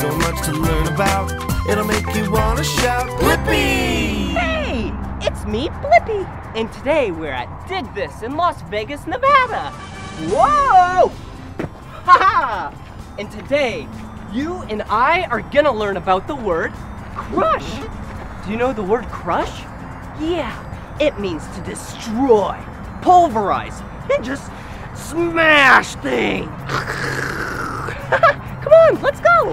so much to learn about. It'll make you wanna shout, Blippi! Hey, it's me, Blippi, and today we're at Dig This in Las Vegas, Nevada. Whoa! Haha! And today, you and I are gonna learn about the word crush. Do you know the word crush? Yeah, it means to destroy, pulverize, and just smash things. Come on, let's go.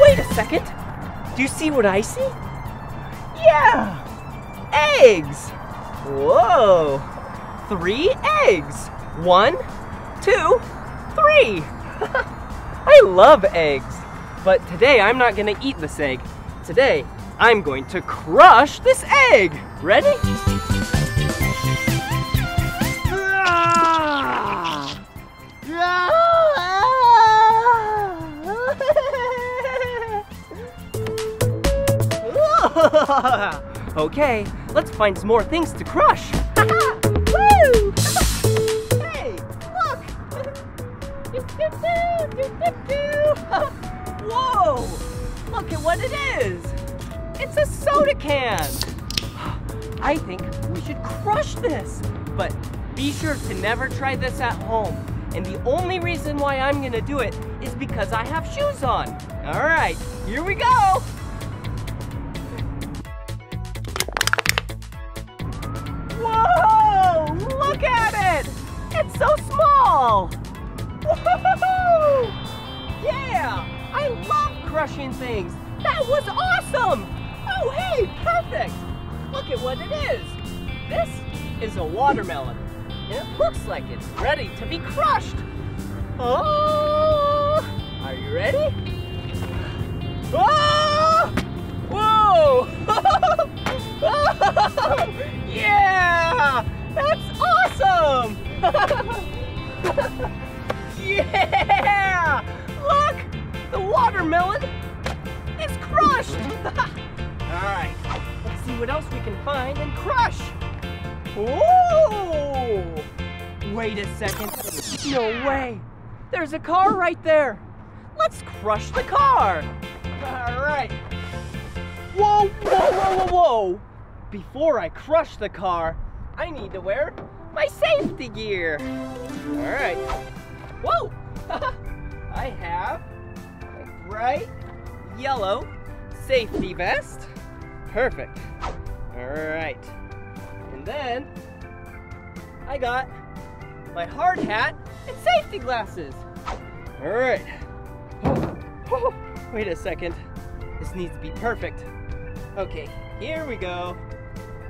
Wait a second. Do you see what I see? Yeah, eggs. Whoa, three eggs. One, two, three. I love eggs. But today I'm not gonna eat this egg. Today I'm going to crush this egg. Ready? okay, let's find some more things to crush. Woo! hey, look! Whoa! Look at what it is! It's a soda can! I think we should crush this, but be sure to never try this at home. And the only reason why I'm gonna do it is because I have shoes on. All right, here we go! Crushing things! That was awesome! Oh, hey, perfect! Look at what it is! This is a watermelon. And it looks like it's ready to be crushed! Oh! Are you ready? Oh! Whoa! yeah! That's awesome! yeah! Watermelon is crushed! Alright, let's see what else we can find and crush! Whoa! Wait a second. No way! There's a car right there! Let's crush the car! Alright. Whoa, whoa, whoa, whoa, whoa! Before I crush the car, I need to wear my safety gear. Alright. Whoa! I have bright yellow safety vest. Perfect. Alright. And then I got my hard hat and safety glasses. Alright. Oh, wait a second. This needs to be perfect. Okay, here we go.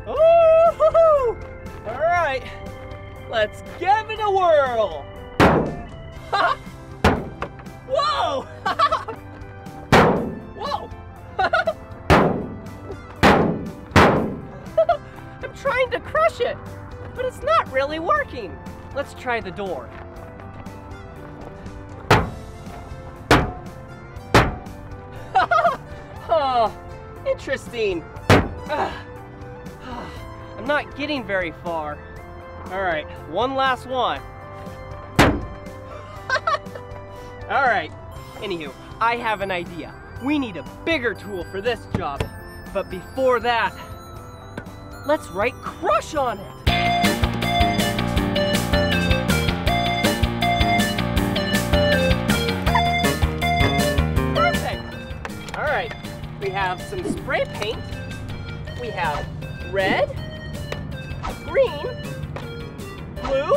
Oh! All right, let's give it a whirl. Whoa! Whoa! I'm trying to crush it, but it's not really working. Let's try the door. oh, interesting. I'm not getting very far. All right, one last one. All right, anywho, I have an idea. We need a bigger tool for this job. But before that, let's write crush on it. Perfect. All right, we have some spray paint. We have red, green, blue,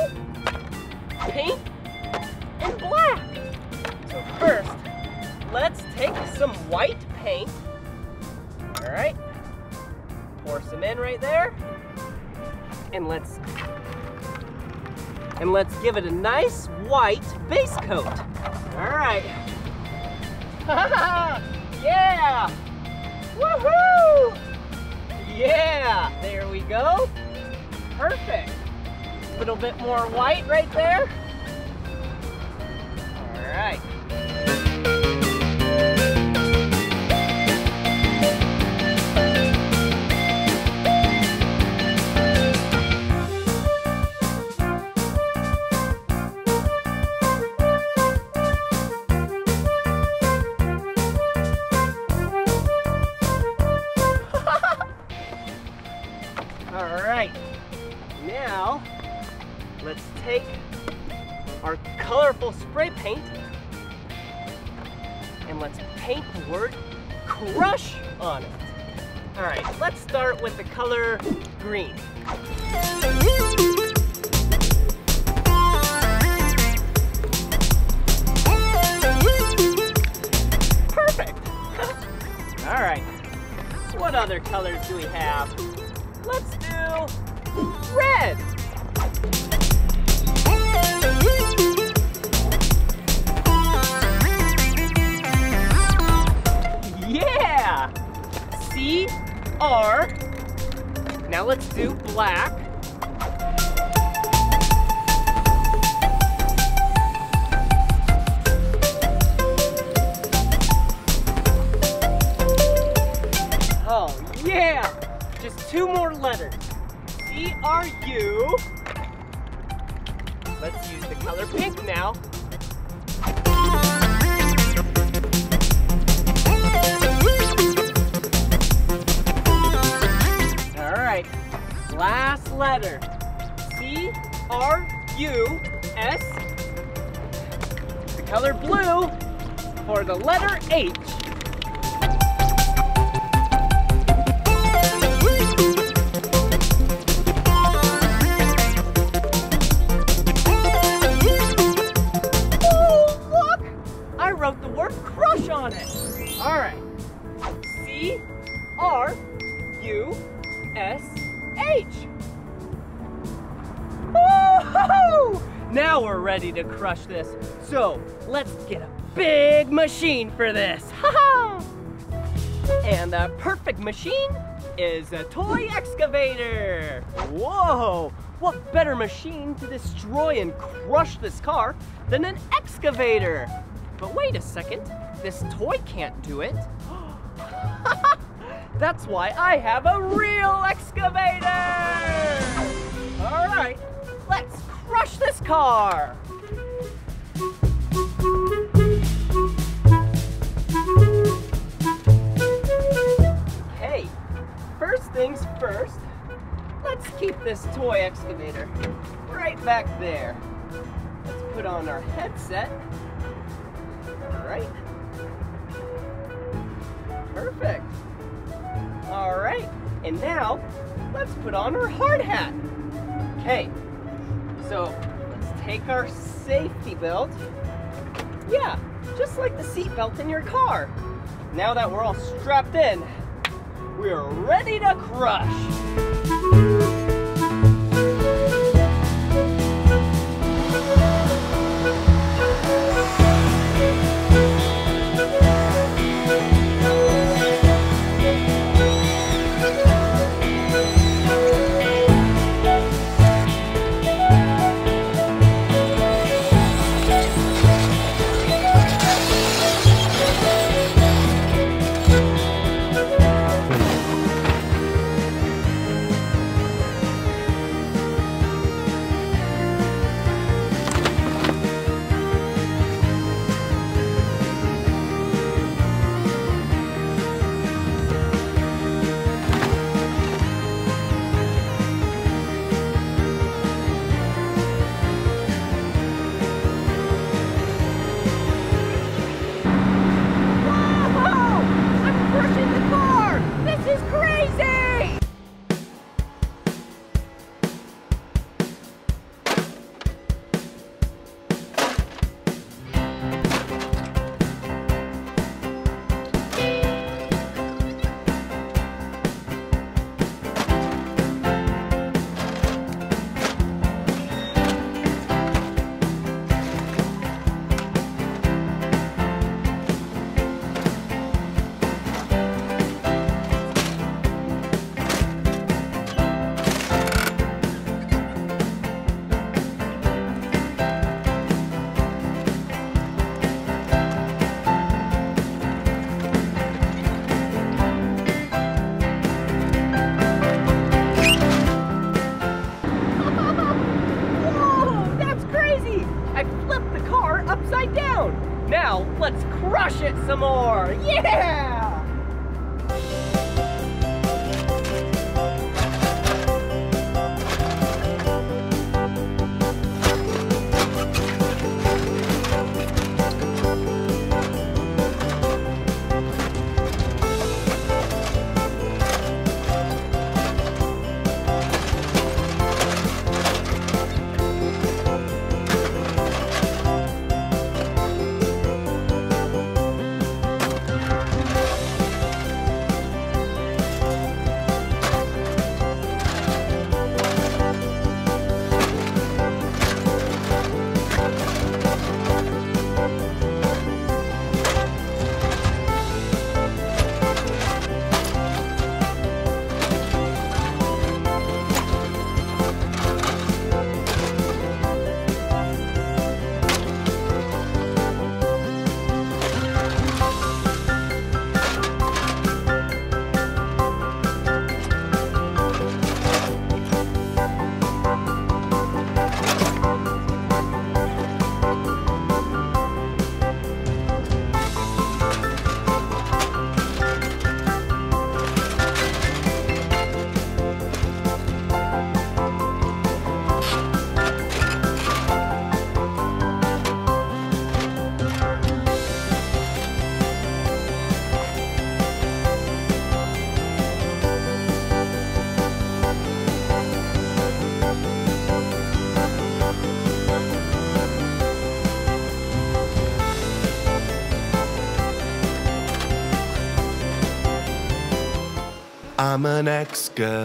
And let's, and let's give it a nice white base coat. All right. yeah! Woohoo! Yeah, there we go. Perfect. A little bit more white right there. With the color green. Ready to crush this. So let's get a big machine for this. Ha-ha! And the perfect machine is a toy excavator. Whoa! What better machine to destroy and crush this car than an excavator? But wait a second, this toy can't do it. That's why I have a real excavator! All right, let's crush this car! Things first, let's keep this toy excavator right back there. Let's put on our headset. All right. Perfect. All right, and now let's put on our hard hat. Okay, so let's take our safety belt. Yeah, just like the seat belt in your car. Now that we're all strapped in, we're ready to crush. I'm an excavator.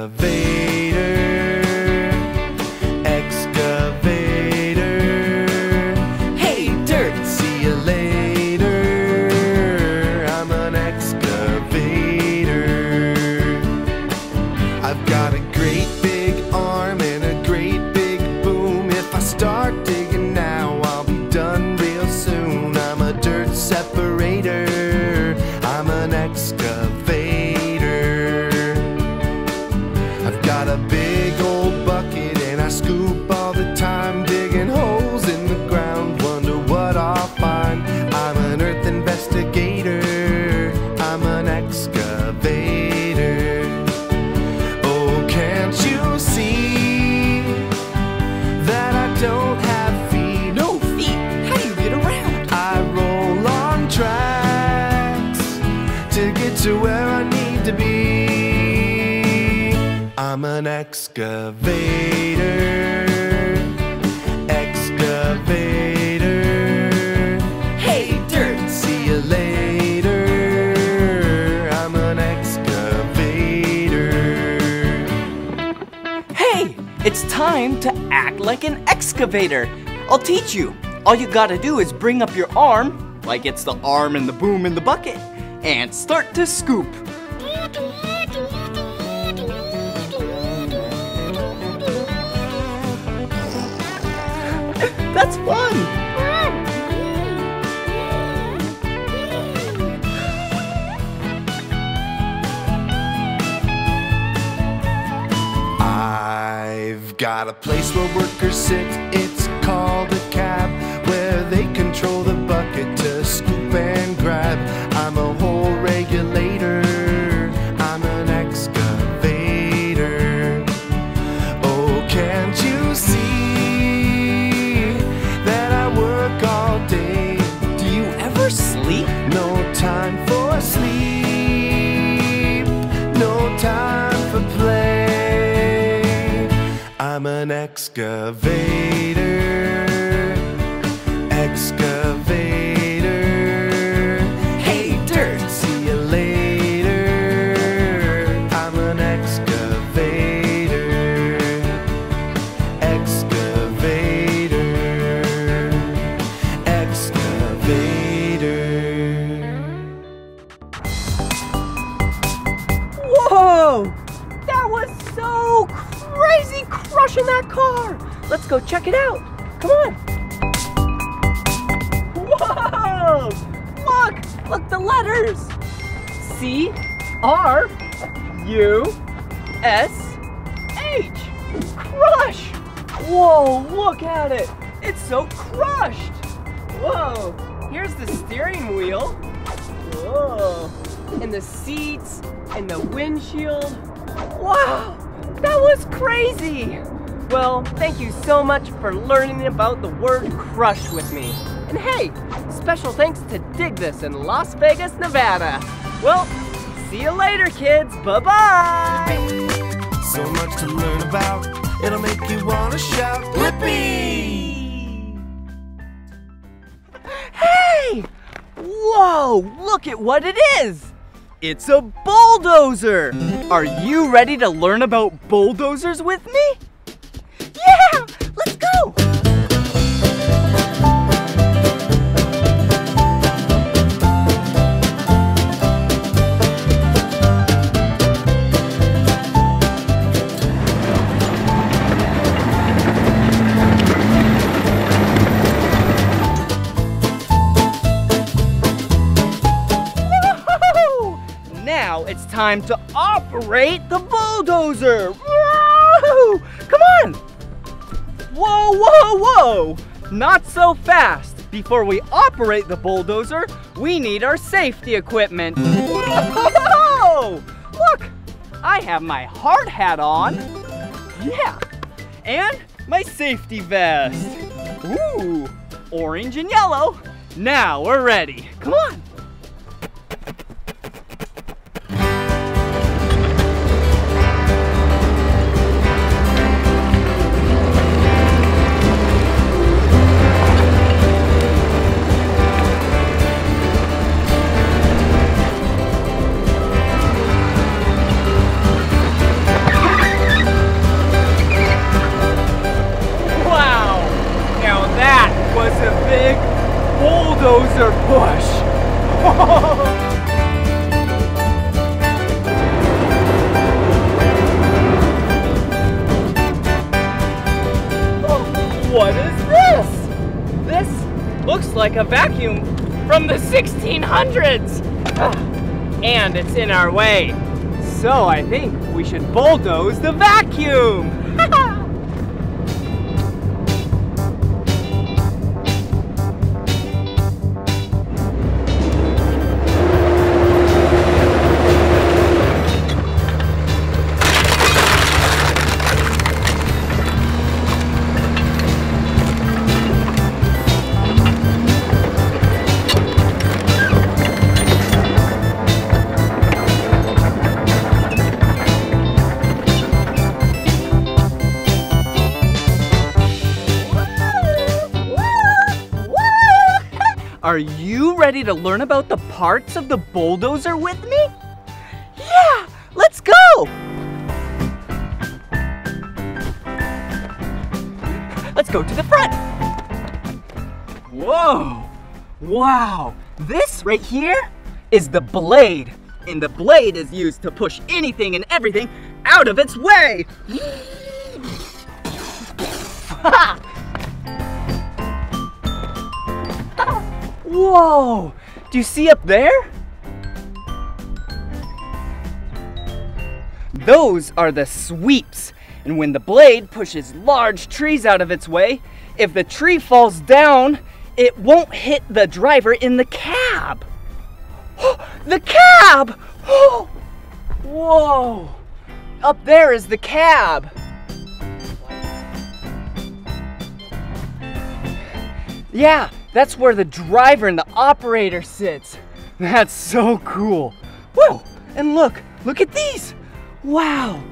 Excavator. Excavator. Hey, dirt, see you later. I'm an excavator. Hey, it's time to act like an excavator. I'll teach you. All you gotta do is bring up your arm, like it's the arm and the boom in the bucket, and start to scoop. Got a place where workers sit, it's called an Well, thank you so much for learning about the word crush with me. And hey, special thanks to Dig This in Las Vegas, Nevada. Well, see you later, kids. Bye bye! So much to learn about, it'll make you wanna shout, Blippi! Hey! Whoa, look at what it is! It's a bulldozer! Are you ready to learn about bulldozers with me? Yeah! Let's go! Now it's time to operate the bulldozer! Come on! Whoa, whoa, whoa! Not so fast! Before we operate the bulldozer, we need our safety equipment. Whoa! Look! I have my hard hat on. Yeah. And my safety vest. Ooh, orange and yellow. Now we're ready. Come on. 1600s. Ah, and it's in our way. So I think we should bulldoze the vacuum. Ready to learn about the parts of the bulldozer with me? Yeah, let's go! Let's go to the front. Whoa! Wow! This right here is the blade. And the blade is used to push anything and everything out of its way. Whoa! Do you see up there? Those are the sweeps. And when the blade pushes large trees out of its way, if the tree falls down, it won't hit the driver in the cab. the cab! Whoa! Up there is the cab. Yeah, that's where the driver and the operator sits. That's so cool. Whoa, and look, look at these. Wow,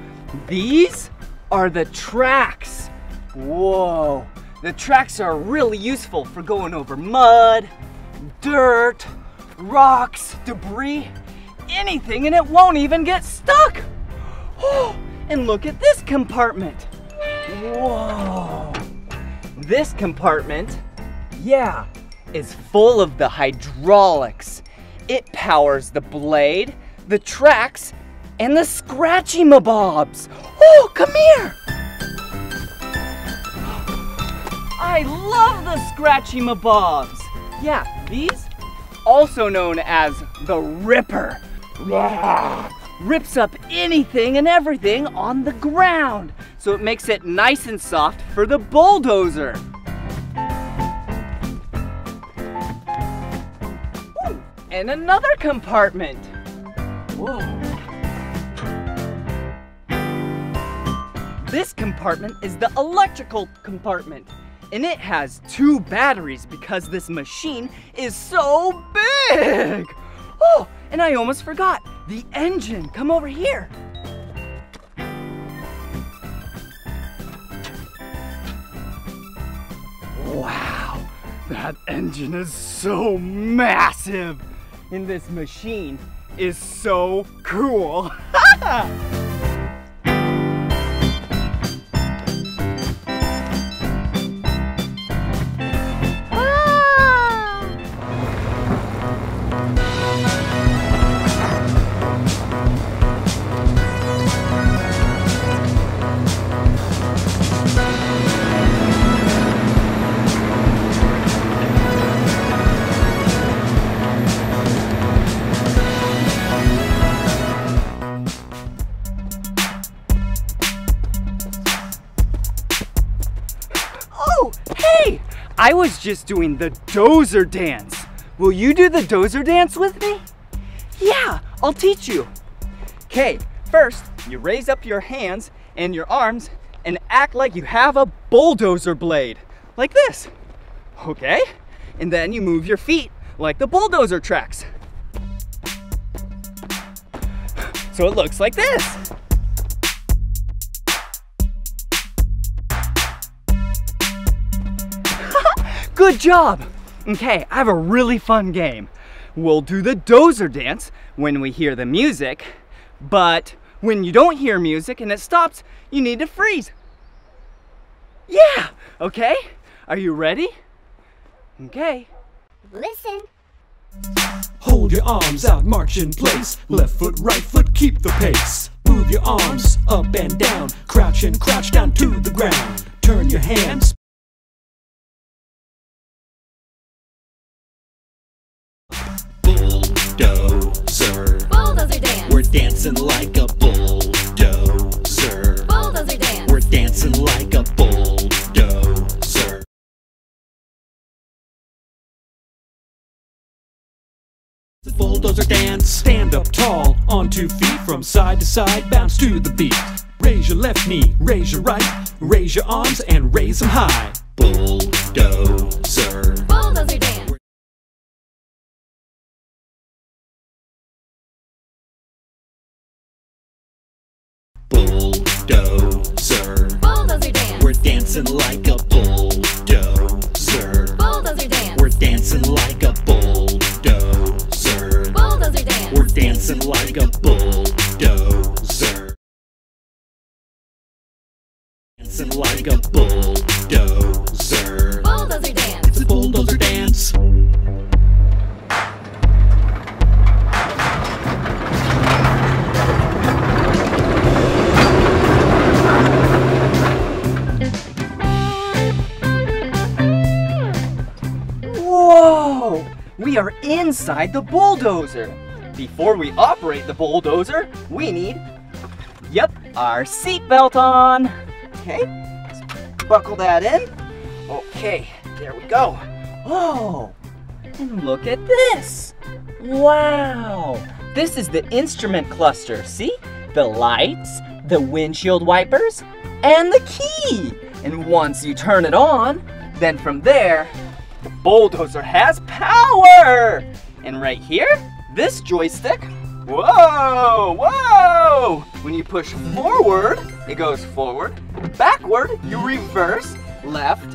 these are the tracks. Whoa, the tracks are really useful for going over mud, dirt, rocks, debris, anything, and it won't even get stuck. Oh, and look at this compartment. Whoa. This compartment, yeah, is full of the hydraulics. It powers the blade, the tracks, and the scratchy mabobs. Oh, come here! I love the scratchy mabobs. Yeah, these, also known as the Ripper, rips up anything and everything on the ground. So it makes it nice and soft for the bulldozer. And another compartment. Whoa. This compartment is the electrical compartment. And it has two batteries because this machine is so big. Oh, and I almost forgot, the engine. Come over here. Wow, that engine is so massive in this machine is so cool. I was just doing the dozer dance. Will you do the dozer dance with me? Yeah, I'll teach you. Okay, first, you raise up your hands and your arms and act like you have a bulldozer blade, like this. Okay? And then you move your feet like the bulldozer tracks. So it looks like this. Good job! Okay, I have a really fun game. We'll do the dozer dance when we hear the music, but when you don't hear music and it stops, you need to freeze. Yeah, okay? Are you ready? Okay. Listen. Hold your arms out, march in place. Left foot, right foot, keep the pace. Move your arms up and down. Crouch and crouch down to the ground. Turn your hands. Up tall, on two feet, from side to side, bounce to the beat. Raise your left knee, raise your right, raise your arms and raise them high. Bulldozer. Bulldozer dance. Bulldozer. Bulldozer dance. We're dancing like a bulldozer. Bulldozer dance. We're dancing like a bulldozer. Dancing like a bulldozer. Dancing like a bulldozer. Bulldozer dance. It's a bulldozer dance. Whoa! We are inside the bulldozer. Before we operate the bulldozer, we need, yep, our seatbelt on. Okay, buckle that in. Okay, there we go. Oh, and look at this. Wow, this is the instrument cluster. See? The lights, the windshield wipers, and the key. And once you turn it on, then from there, the bulldozer has power! And right here, this joystick, whoa, whoa! When you push forward, it goes forward. Backward, you reverse, left,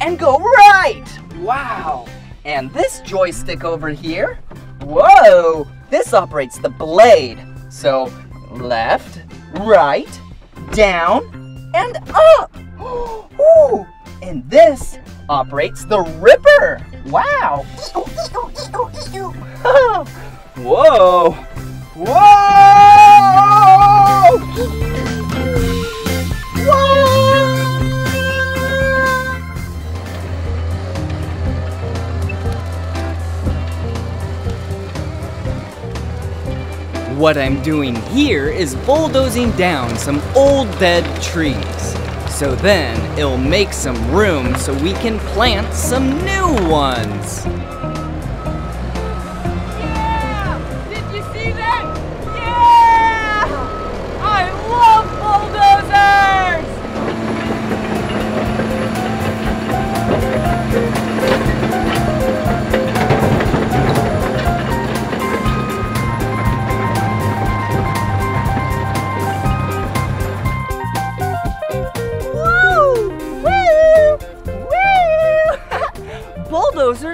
and go right! Wow! And this joystick over here, whoa! This operates the blade. So, left, right, down, and up! Ooh! And this operates the Ripper. Wow. Whoa. Whoa. Whoa. What I'm doing here is bulldozing down some old dead trees. So then it'll make some room so we can plant some new ones.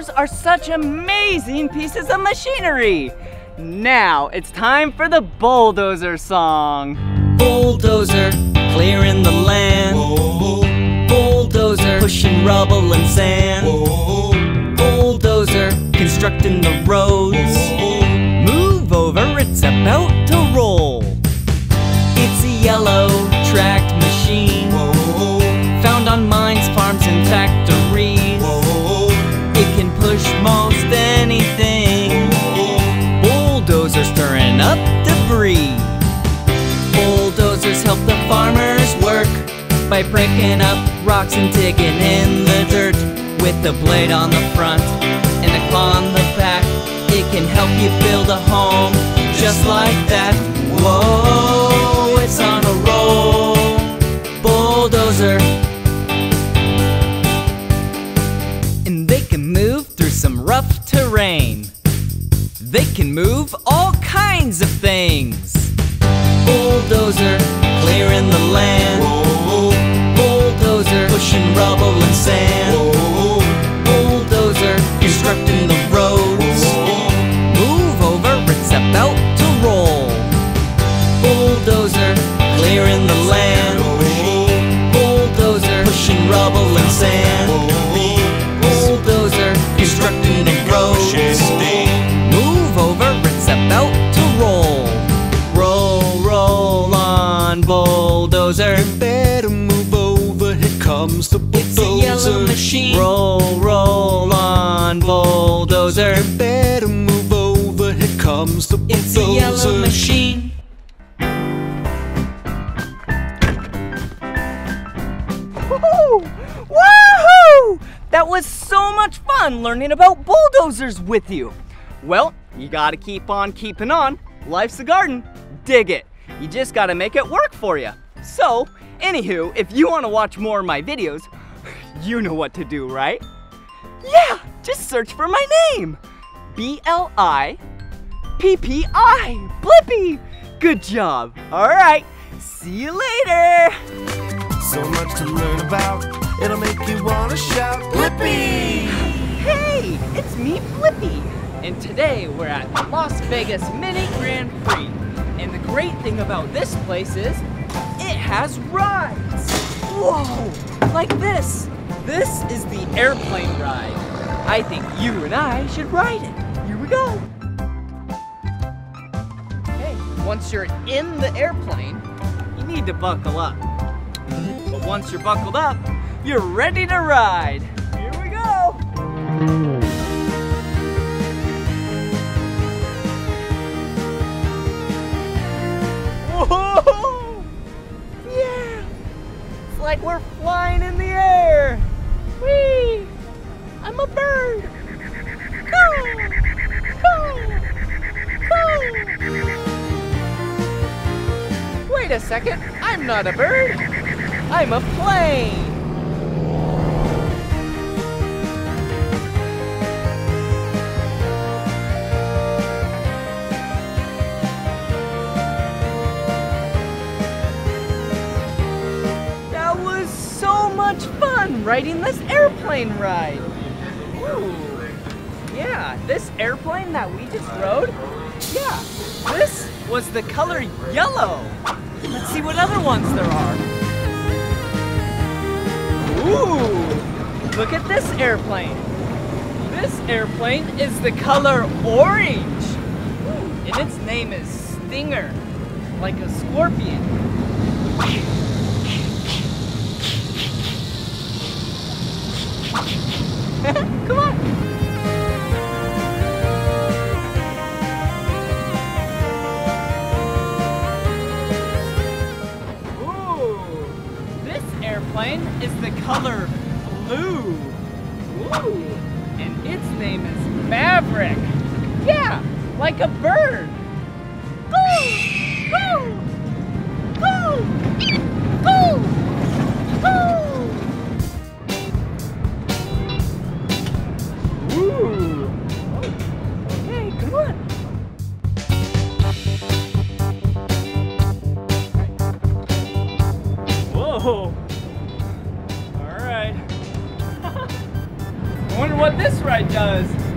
Are such amazing pieces of machinery. Now it's time for the bulldozer song. Bulldozer, clearing the land. Bulldozer, pushing rubble and sand. Bulldozer, constructing the roads. Move over, it's about to roll. It's a yellow tracked machine. By breaking up rocks and digging in the dirt. With the blade on the front and a claw on the back, it can help you build a home just like that. Whoa, it's on a roll. Bulldozer. And they can move through some rough terrain. They can move all kinds of things. Bulldozer, clearing the land. Bulldozer, pushing rubble and sand. Bulldozer. Better move over, here comes the It's a yellow machine. Woohoo! Woohoo! That was so much fun learning about bulldozers with you. Well, you gotta keep on keeping on. Life's a garden. Dig it. You just gotta make it work for you. So, anywho, if you wanna watch more of my videos, you know what to do, right? Yeah, just search for my name. B L I P P I. Blippi. Good job. All right. See you later. So much to learn about, it'll make you wanna shout, Blippi! Hey, it's me, Blippi. And today we're at Las Vegas Mini Grand Prix. And the great thing about this place is it has rides. Whoa, like this. This is the airplane ride. I think you and I should ride it. Here we go. Hey, once you're in the airplane, you need to buckle up. But once you're buckled up, you're ready to ride. Here we go. Yeah! It's like we're flying in the air. Whee! I'm a bird. Wait a second, I'm not a bird. I'm a plane. Riding this airplane ride. Ooh. Yeah, this airplane that we just rode, yeah, this was the color yellow. Let's see what other ones there are. Ooh, look at this airplane. This airplane is the color orange. And its name is Stinger, like a scorpion. I wonder what this ride does.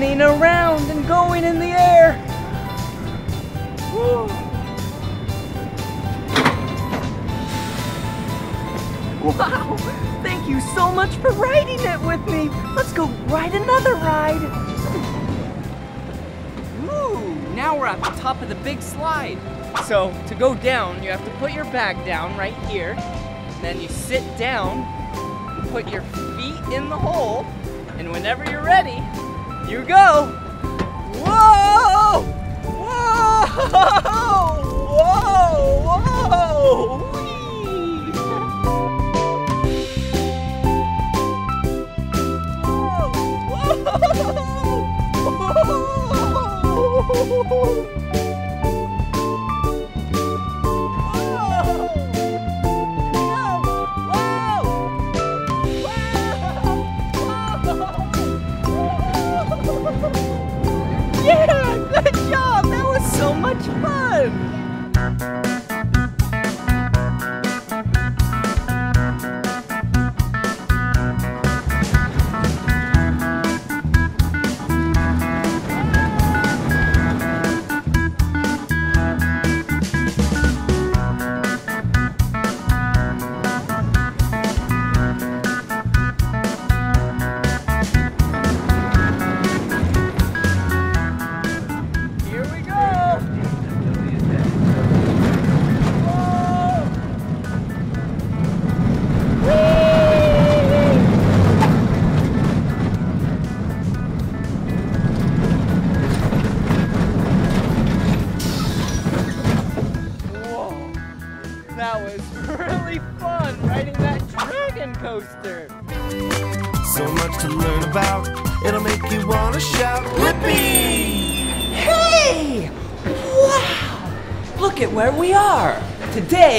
Spinning around and going in the air. Wow! Thank you so much for riding it with me. Let's go ride another ride. Ooh, now we're at the top of the big slide. So to go down, you have to put your bag down right here. Then you sit down, put your feet in the hole, and whenever you're ready, you go. Whoa! Whoa! Whoa! Whoa! Whoa! Whoa!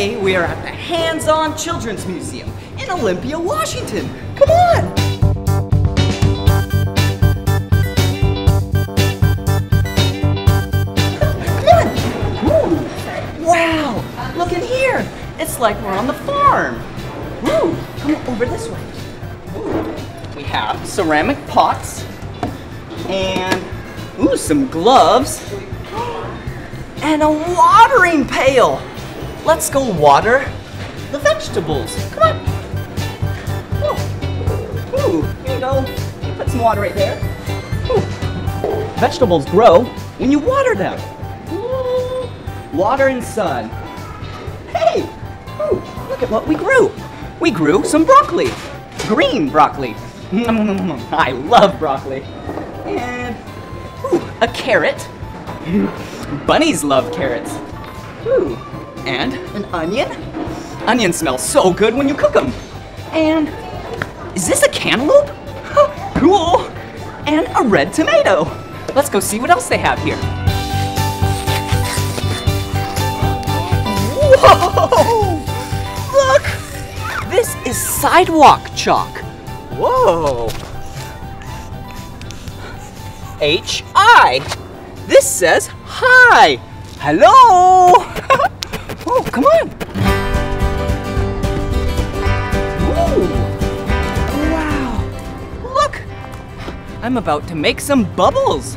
Today we are at the Hands On Children's Museum in Olympia, Washington. Come on! Come on! Wow! Look in here! It's like we're on the farm. Come over this way. Ooh. We have ceramic pots and ooh, some gloves and a watering pail. Let's go water the vegetables. Come on. Ooh, ooh here you go. You Put some water right there. Ooh. Vegetables grow when you water them. Water and sun. Hey, ooh, look at what we grew. We grew some broccoli. Green broccoli. I love broccoli. And ooh, a carrot. Bunnies love carrots. Ooh, and an onion. Onions smell so good when you cook them. And is this a cantaloupe? cool. And a red tomato. Let's go see what else they have here. Whoa! Look! This is sidewalk chalk. Whoa! H I. This says hi. Hello. oh, come on. Ooh. Wow. Look. I'm about to make some bubbles.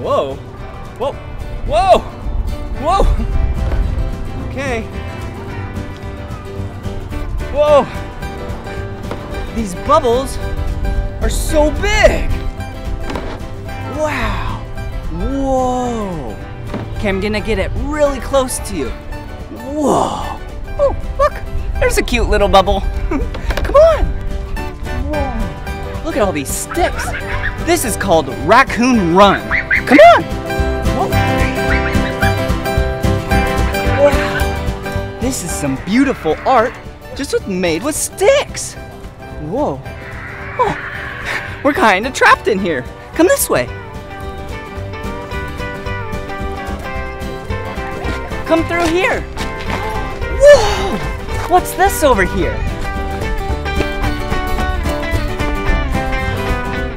Whoa. Whoa. Whoa. Whoa. Okay. Whoa. These bubbles are so big. Wow. Whoa. Okay, I'm gonna get it really close to you. Whoa. Oh, look. There's a cute little bubble. Come on. Whoa. Look at all these sticks. This is called Raccoon Run. Come on. Wow. This is some beautiful art just with made with sticks. Whoa. Oh, we're kind of trapped in here. Come this way. Come through here. What's this over here?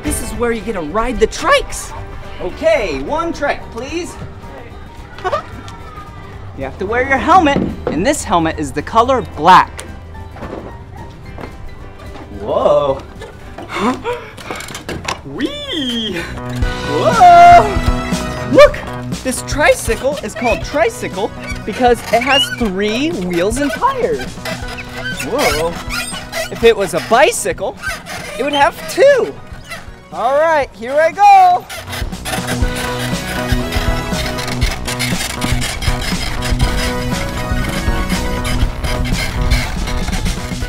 This is where you get to ride the trikes. Okay, one trike, please. You have to wear your helmet, and this helmet is the color black. Whoa. Whee! Whoa! Look! This tricycle is called tricycle because it has three wheels and tires. Whoa! If it was a bicycle, it would have two. All right, here I go.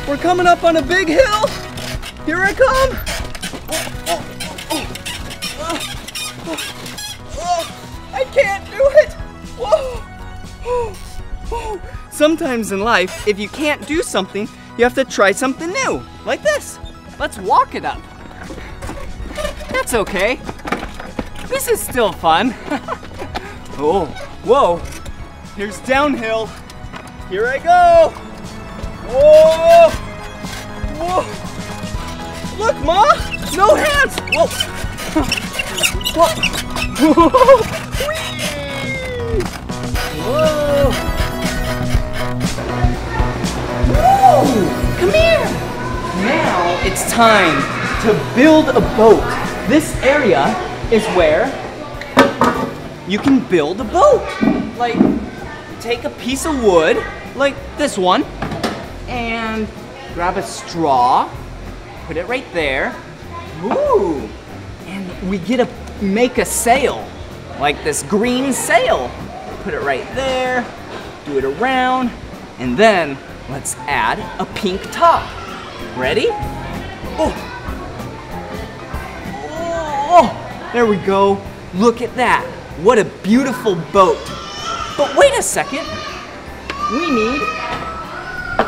We're coming up on a big hill. Here I come. Whoa. Sometimes in life, if you can't do something, you have to try something new, like this. Let's walk it up. That's okay. This is still fun. oh, whoa. Here's downhill. Here I go. Whoa! Whoa! Look, Ma! No hands! Whoa! Whoa! Whee! it's time to build a boat. This area is where you can build a boat. Like, take a piece of wood, like this one, and grab a straw, put it right there. Ooh, and we get to make a sail, like this green sail. Put it right there, do it around, and then let's add a pink top. Ready? Oh. Oh, there we go. Look at that. What a beautiful boat. But wait a second. We need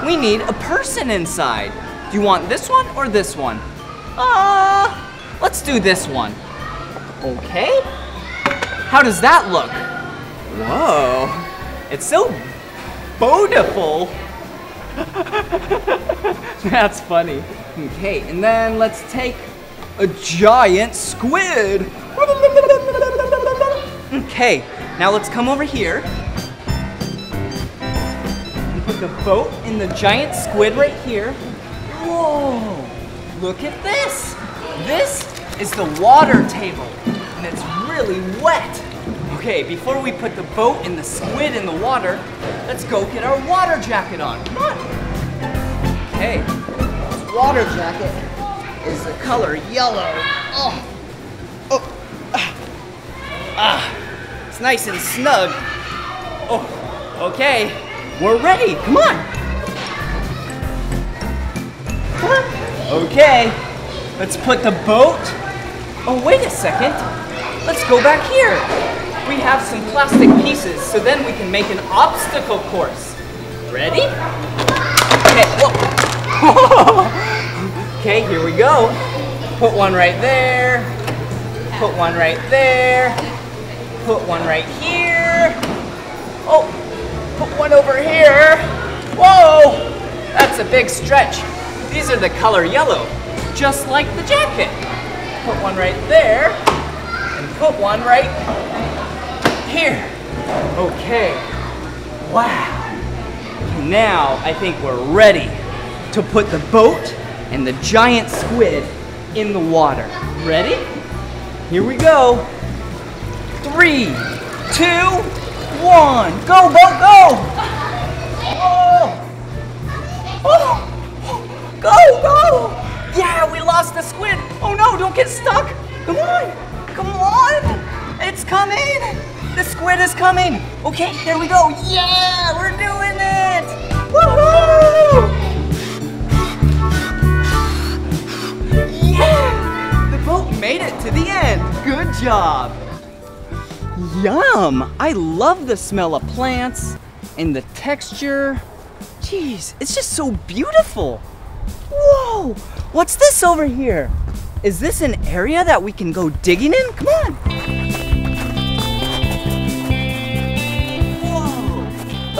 we need a person inside. Do you want this one or this one? Uh, let's do this one. Okay. How does that look? Whoa. It's so beautiful. That's funny. Okay, and then let's take a giant squid. Okay, now let's come over here and put the boat in the giant squid right here. Whoa, look at this. This is the water table, and it's really wet. Okay, before we put the boat and the squid in the water, let's go get our water jacket on. Come on. Okay, this water jacket is the color yellow. Oh, oh, ah, ah, it's nice and snug. Oh, okay, we're ready. Come on. Come on. Okay, let's put the boat. Oh, wait a second. Let's go back here. We have some plastic pieces, so then we can make an obstacle course. Ready? Okay, whoa. okay, here we go. Put one right there. Put one right there. Put one right here. Oh, put one over here. Whoa, that's a big stretch. These are the color yellow, just like the jacket. Put one right there, and put one right here. Okay, wow. Now I think we're ready to put the boat and the giant squid in the water. Ready? Here we go. Three, two, one. Go, boat, go! Oh! Oh! Go, go! Yeah, we lost the squid. Oh no, don't get stuck. Come on, come on. It's coming. The squid is coming. Okay, there we go. Yeah, we're doing it. Woohoo! Yeah, the boat made it to the end. Good job. Yum! I love the smell of plants and the texture. Jeez, it's just so beautiful. Whoa! What's this over here? Is this an area that we can go digging in? Come on!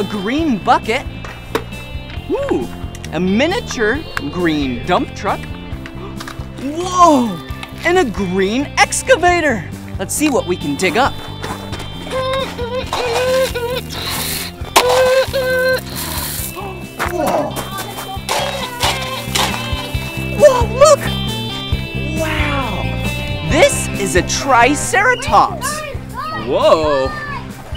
A green bucket. Ooh! A miniature green dump truck. Whoa! And a green excavator. Let's see what we can dig up. Whoa! Whoa, look! Wow! This is a Triceratops. Whoa!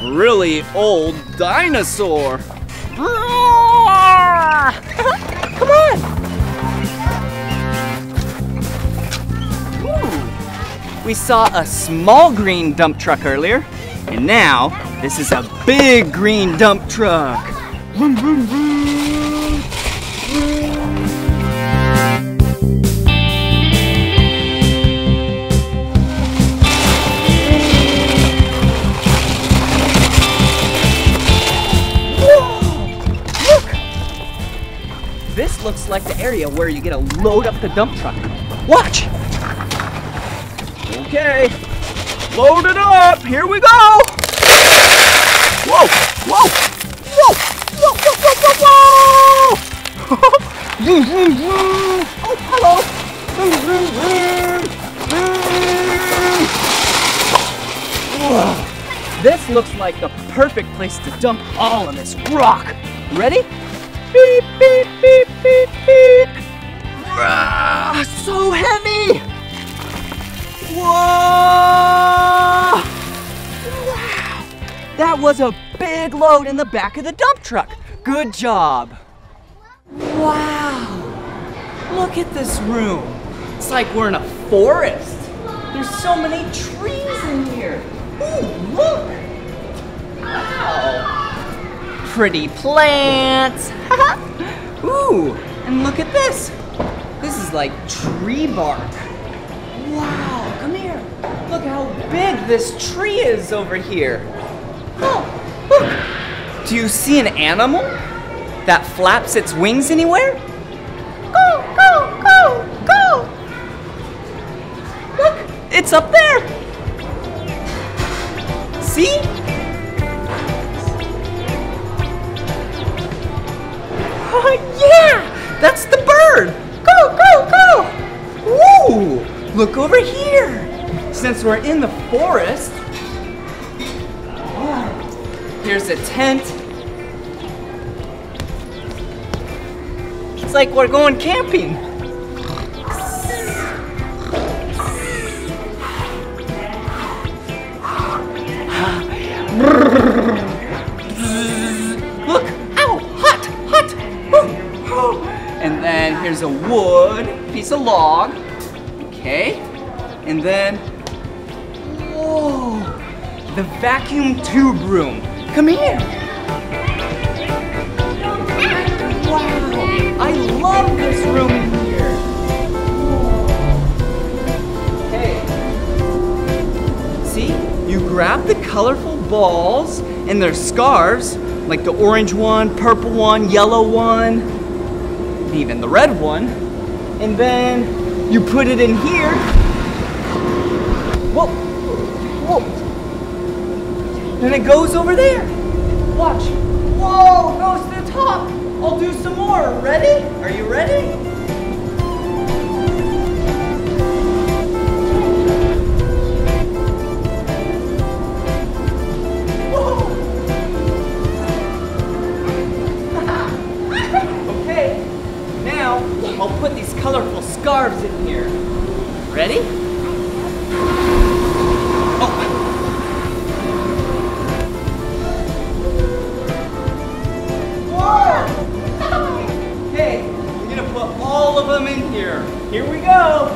Really old dinosaur. Come on! Ooh. We saw a small green dump truck earlier, and now this is a big green dump truck. Vroom, vroom, vroom. Looks like the area where you get to load up the dump truck. Watch! Okay, load it up. Here we go. Whoa, whoa, whoa, whoa, whoa, whoa, whoa, whoa! Oh, hello. This looks like the perfect place to dump all of this rock. Ready? Beep, beep, beep, beep, beep. Ah, so heavy! Whoa! Wow! That was a big load in the back of the dump truck. Good job. Wow! Look at this room. It's like we're in a forest. There's so many trees in here. Ooh, look! Wow! Pretty plants. Ooh, and look at this. This is like tree bark. Wow, come here. Look how big this tree is over here. Oh, look. Do you see an animal that flaps its wings anywhere? Go, go, go, go. Look, it's up there. See? Oh, yeah, that's the bird. Go, go, go. Woo, look over here. Since we're in the forest, oh, here's a tent. It's like we're going camping. And then here's a wood piece of log. Okay. And then. Whoa! The vacuum tube room. Come here! Wow! I love this room in here! Hey. See? You grab the colorful balls and their scarves, like the orange one, purple one, yellow one, even the red one, and then you put it in here. Whoa! Whoa! And it goes over there. Watch. Whoa! Goes to the top. I'll do some more. Ready? Are you ready? Colorful scarves in here. Ready? Oh. Whoa! Okay, I'm gonna put all of them in here. Here we go.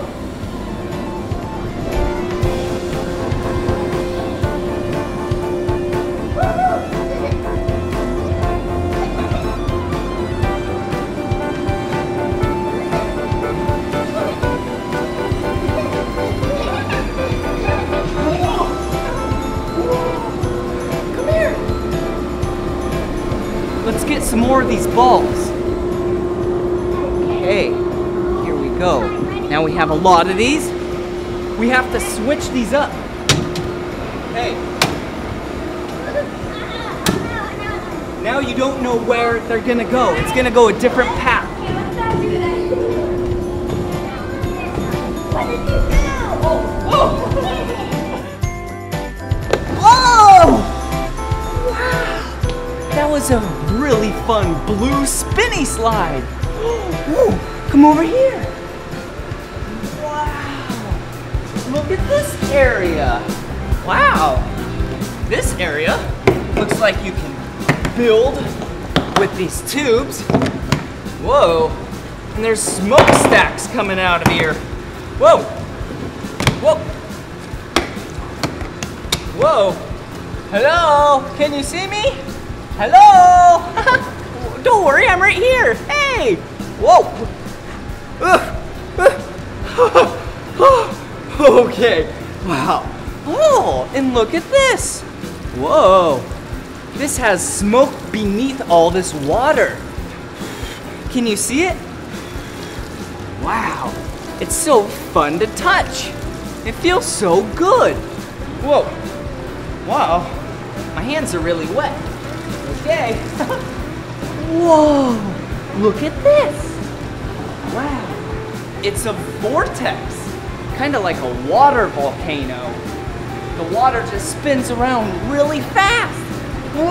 Lot of these. We have to switch these up. Hey. Now you don't know where they're gonna go. It's gonna go a different path. Whoa! That was a really fun blue spinny slide. Whoa! Come over here. Area. Wow! This area looks like you can build with these tubes. Whoa! And there's smokestacks coming out of here. Whoa! Whoa! Whoa! Hello? Can you see me? Hello? Don't worry, I'm right here. Hey! Whoa! okay. Wow. Oh, and look at this. Whoa. This has smoke beneath all this water. Can you see it? Wow. It's so fun to touch. It feels so good. Whoa. Wow. My hands are really wet. Okay. Whoa. Look at this. Wow. It's a vortex. Kind of like a water volcano. The water just spins around really fast. Whoa!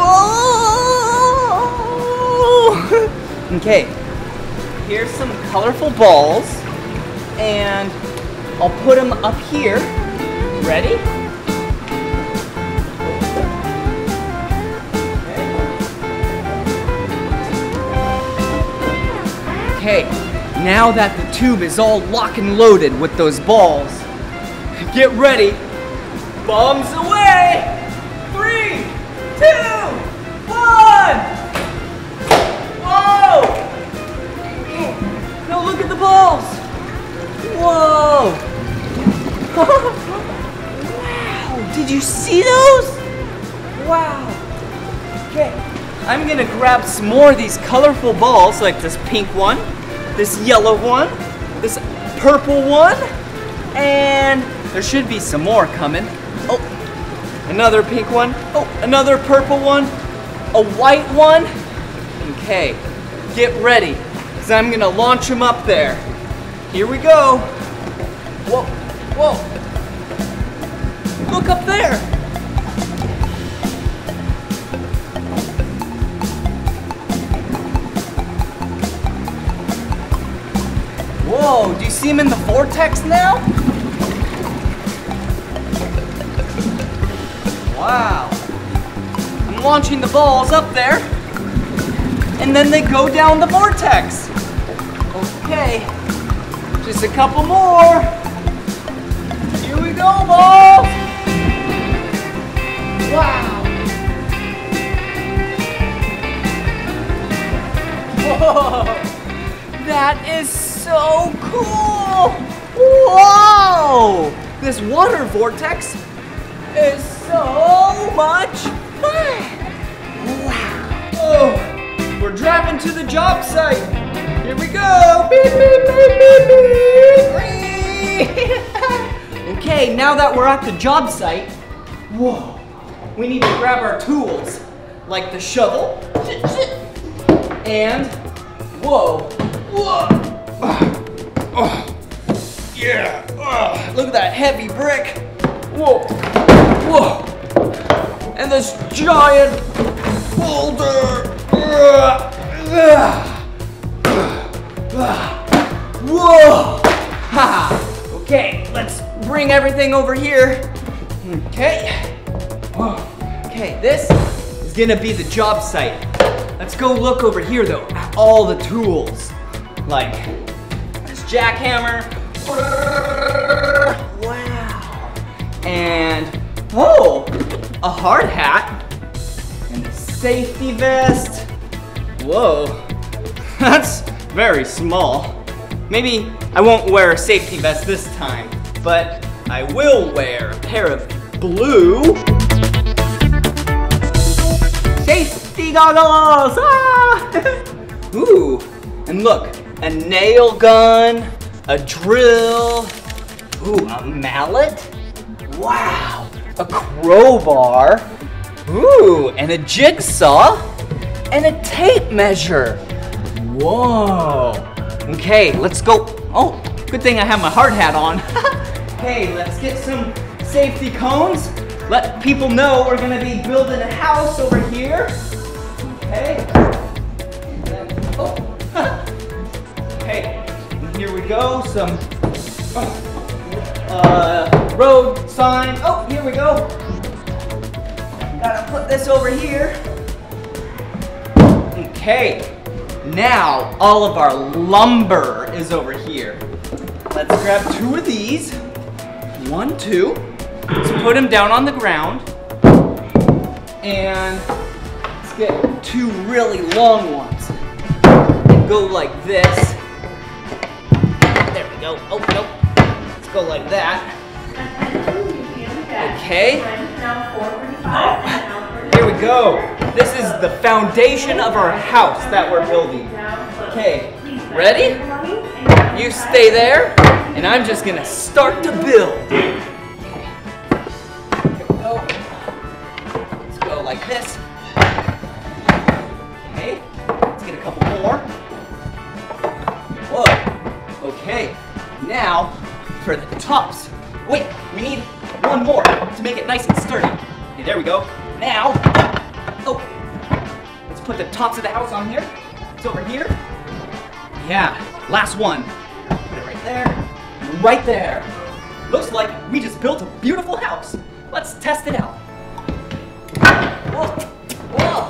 okay. Here's some colorful balls. and I'll put them up here. Ready? Okay, now that the tube is all lock and loaded with those balls, get ready. Bombs away! Three, two, one! Whoa! Now look at the balls! Whoa! wow! Did you see those? Wow! Okay, I'm gonna grab some more of these colorful balls, like this pink one, this yellow one, this purple one, and there should be some more coming. Oh, another pink one. Oh, another purple one. A white one. Okay, get ready, because I'm gonna launch them up there. Here we go. Whoa, whoa. Look up there. You see him in the vortex now? Wow. I'm launching the balls up there, and then they go down the vortex. Okay, just a couple more. Here we go, balls. Wow. Whoa. That is so cool! Whoa! This water vortex is so much fun! Wow! Oh, we're driving to the job site. Here we go! Beep, beep, beep, okay, now that we're at the job site, whoa, we need to grab our tools, like the shovel, and whoa, whoa. Yeah. Ugh, look at that heavy brick. Whoa. Whoa. And this giant boulder. Whoa. Ha. Okay, let's bring everything over here. Okay. Okay, this is gonna be the job site. Let's go look over here though at all the tools. Like jackhammer. Wow. And whoa, a hard hat and a safety vest. Whoa, that's very small. Maybe I won't wear a safety vest this time, but I will wear a pair of blue safety goggles. Ah! Ooh, and look, a nail gun, a drill, ooh, a mallet. Wow, a crowbar. Ooh, and a jigsaw, and a tape measure. Whoa. Okay, let's go. Oh, good thing I have my hard hat on. hey, let's get some safety cones. Let people know we're gonna be building a house over here. Okay. Then- oh. here we go. Some uh, road sign. Oh, here we go. Gotta put this over here. Okay, now all of our lumber is over here. Let's grab two of these. One, two. Let's put them down on the ground. And let's get two really long ones. And go like this. Go. Oh, nope. Let's go like that. Okay. Here we go. This is the foundation of our house that we're building. Okay, ready? You stay there, and I'm just gonna start to build. Here we go. Let's go like this. Okay, let's get a couple more. For the tops. Wait, we need one more to make it nice and sturdy. Okay, there we go. Now, oh, let's put the tops of the house on here. It's over here. Yeah, last one. Put it right there. right there. Looks like we just built a beautiful house. Let's test it out. Whoa. Whoa.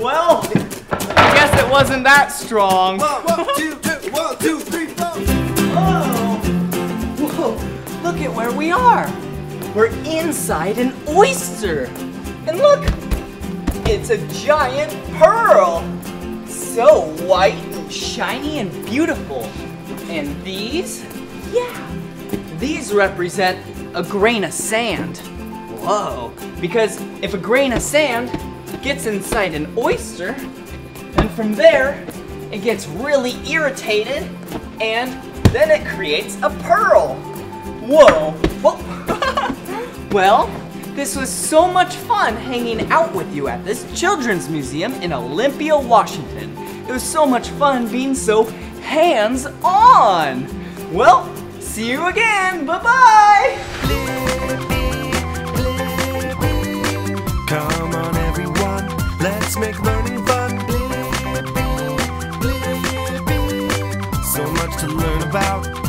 well, I guess it wasn't that strong. One, two, where we are. We're inside an oyster. And look, it's a giant pearl. So white and shiny and beautiful. And these? Yeah. These represent a grain of sand. Whoa. Because if a grain of sand gets inside an oyster, and from there, it gets really irritated, and then it creates a pearl. Whoa. Whoa. well, this was so much fun hanging out with you at this children's museum in Olympia, Washington. It was so much fun being so hands on. Well, see you again. Bye bye. Come on, everyone, let's make learning fun. So much to learn about,